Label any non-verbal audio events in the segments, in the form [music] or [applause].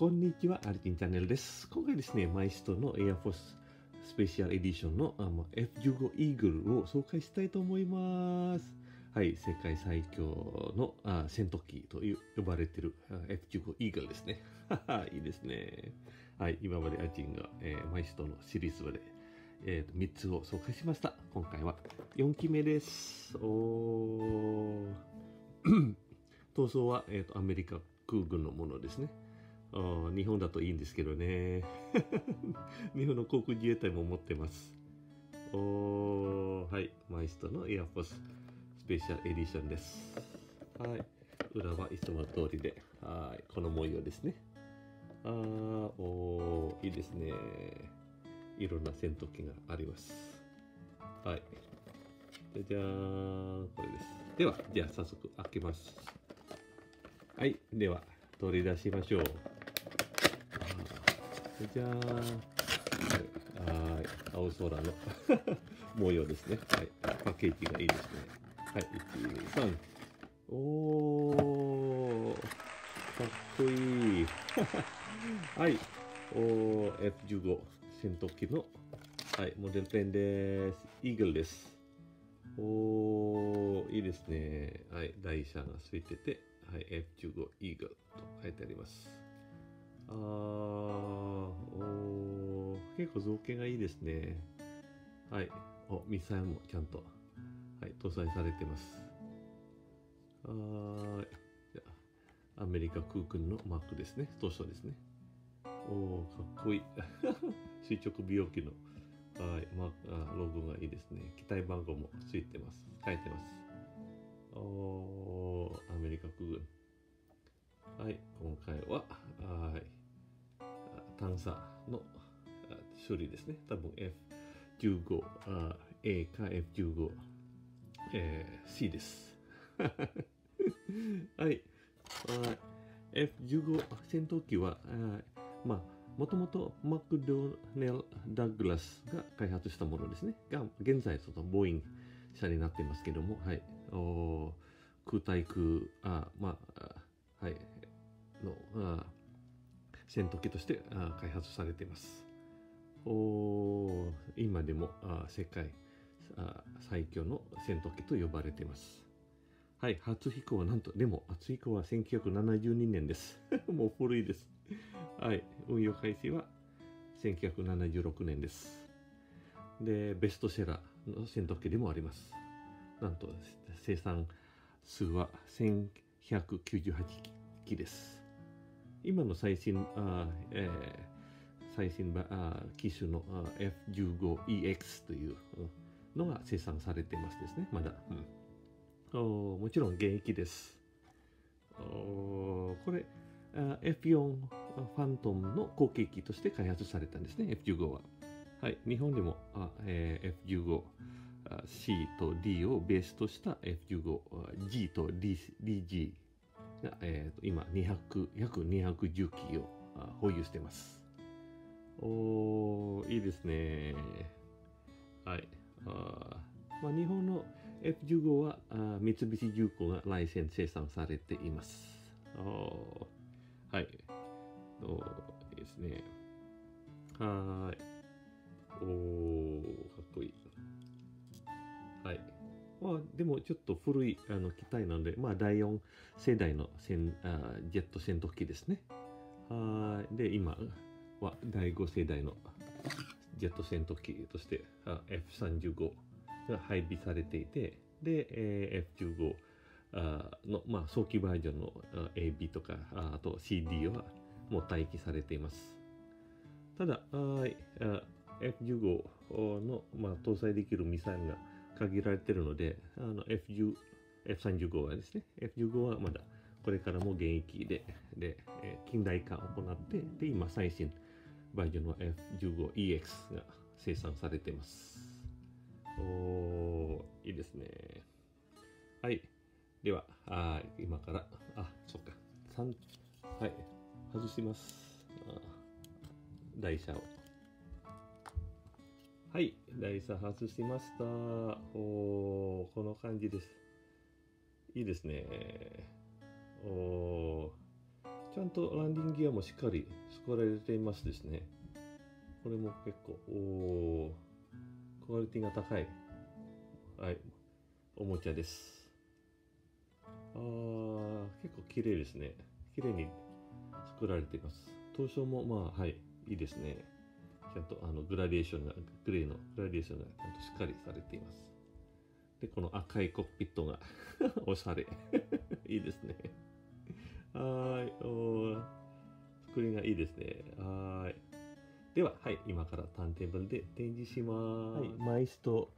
こんにちは、アルティンチャンネルです。今回ですね、マイストのエアフォーススペシャルエディションのあま F15 イーグルを紹介したいと思います。はい、世界最強のあ戦闘機という呼ばれている F15 イーグルですね。[laughs] いいですね。はい、今までアルティンが、えーマイストのシリーズまで、えーと3つを紹介しました。今回は4機目です。おー [clears throat] 闘争は、えーとアメリカ空軍のものですね。あ日本だといいんですけどね。[laughs] 日本の航空自衛隊も持ってます。おはい、マイストのエアフォーススペシャルエディションです。はい、裏はいつも通りで、はい、この模様ですね。あーおーいいですね。いろんな戦闘機があります。はい。じゃじゃーん、これです。では、じゃあ早速開けます。はい、では取り出しましょう。じゃじゃーん。はい、青空の [laughs] 模様ですね。はい、パッケージがいいですね。はい、1、2、3。おー、かっこいい。[laughs] はい、おー、F15 戦闘機の、はい、モデルペンです。イーグルです。おー、いいですね。はい、台車がついてて、はい、F15 イーグルと書いてあります。あー、お、結構造形がいいですね。はい、お、ミサイルもちゃんと、はい、搭載されてます。はい。じゃアメリカ空軍のマークですね。当初ですね。おー、かっこいい。[laughs] 垂直美容機の、はい、まあ、ロゴがいいですね。機体番号もついてます。書いてます。おー、アメリカ空軍。はい、今回は、はい、探査のあ処理ですね。多分 F15、あ A か F15、えー C です。はい。はい F15 戦闘機は、あまあ、もともとマクドネル・ダグラスが開発したものですね。が、現在、ちょっとボーイング社になってますけども、はい。お空対空、あまあ、あはい、の、あ戦闘機として開発されています。お今でもあ世界あ最強の戦闘機と呼ばれています。はい、初飛行はなんと、でも、初飛行は1972年です。[laughs] もう古いです。はい、運用開始は1976年です。で、ベストセラーの戦闘機でもあります。なんと、生産数は1198機です。今の最新、あえー最新あ機種の F15EX というのが生産されていますですね、まだ。うんおもちろん現役です。おこれ、F4 ファントムの後継機として開発されたんですね、F15 は。はい、日本でもあ、えー F15C と D をベースとした F15G と D DG が、えーと今200約210機を保有しています。おーいいですね。はい。あまあ、日本の F15 はあ三菱重工がライセンス生産されています。おはい。おいいですね。はい。おーでもちょっと古いあの機体なので、まあ、第4世代のあジェット戦闘機ですね。は。で、今は第5世代のジェット戦闘機として F35 が配備されていて、で、えー F15 の、まあ、早期バージョンの AB とか、あと CD はもう待機されています。ただ、はいあ F15 の、まあ、搭載できるミサイルが限られているので、あの F10 F35 はですね、F15 はまだこれからも現役で、で、近代化を行って、で、今最新バージョンの F15EX が生産されています。おー、いいですね。はい。では、あ今から、あ、そっか。三はい。外します。台車を。はい。台車外しました。おー、この感じです。いいですね。おー、ちゃんとランディングギアもしっかり作られていますですね。これも結構、おクオリティが高い、はい、おもちゃです。あー、結構綺麗ですね。綺麗に作られています。当初もまあ、はい、いいですね。ちゃんとあのグラデーションが、グレーのグラデーションがちゃんとしっかりされています。で、この赤いコックピットが [laughs] おしゃれ。[laughs] いいですね。はい、お作りがいいですね。はい。では、はい、今から単点分で展示します。はい、マイスト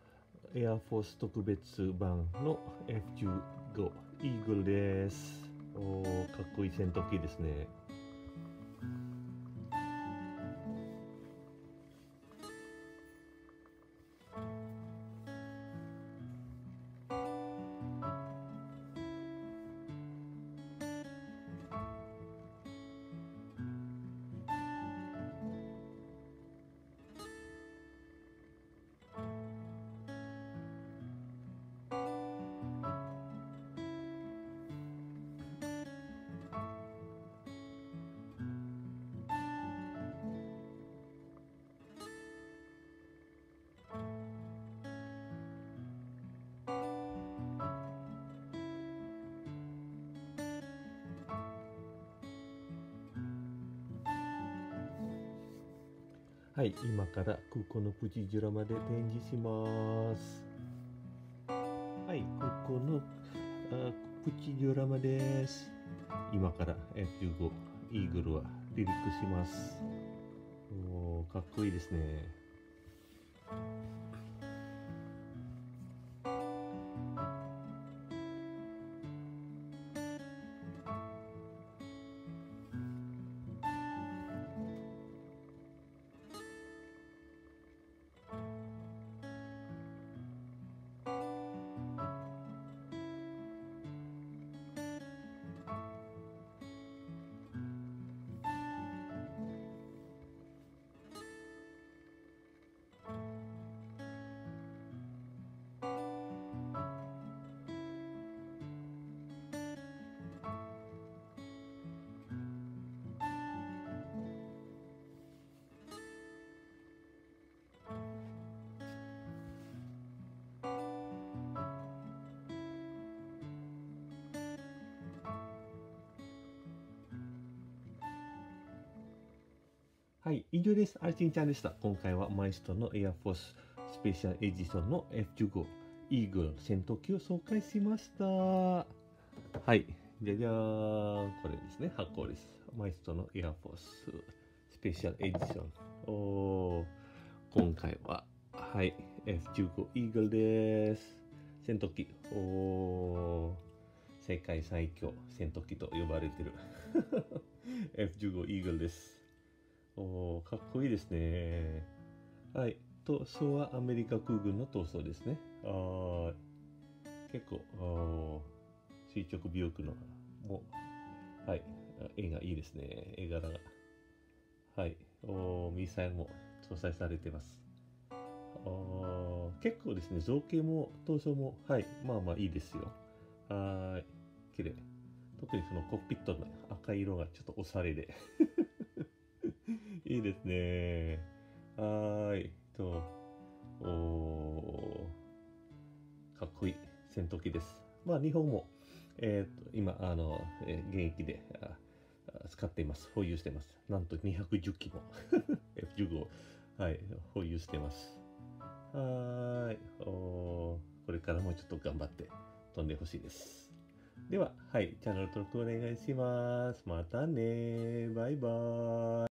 エアフォース特別版の F15 イーグルです。おーかっこいい戦闘機ですね。はい、今から空港のプチジュラまで展示します。はい、空港のあプチジュラマです。今から F15 イーグルは離陸します。おー、かっこいいですね。はい、以上です。アルチンちゃんでした。今回はマイストのエアフォーススペシャルエディションの F15 イーグル戦闘機を紹介しました。はい、じゃじゃーん。これですね、発行です。マイストのエアフォーススペシャルエディション。おー今回は、はい、F15 イーグルです。戦闘機。おー世界最強戦闘機と呼ばれてる [laughs] F15 イーグルです。おかっこいいですね。はい。と、昭和アメリカ空軍の闘争ですね。あ結構、垂直尾翼のも、はい。絵がいいですね。絵柄が。はい。おミサイルも搭載されてます。あ結構ですね、造形も、闘争も、はい。まあまあいいですよ。はい。綺麗。特にそのコックピットの赤い色がちょっとおしゃれでいいですね。はーい。と、おかっこいい戦闘機です。まあ、日本も、え、ー、と、今、あの、えー、現役で使っています。保有しています。なんと210機も [laughs] F15 を、はい、保有しています。はーい。おこれからもちょっと頑張って飛んでほしいです。では、はい、チャンネル登録お願いします。またねバイバーイ。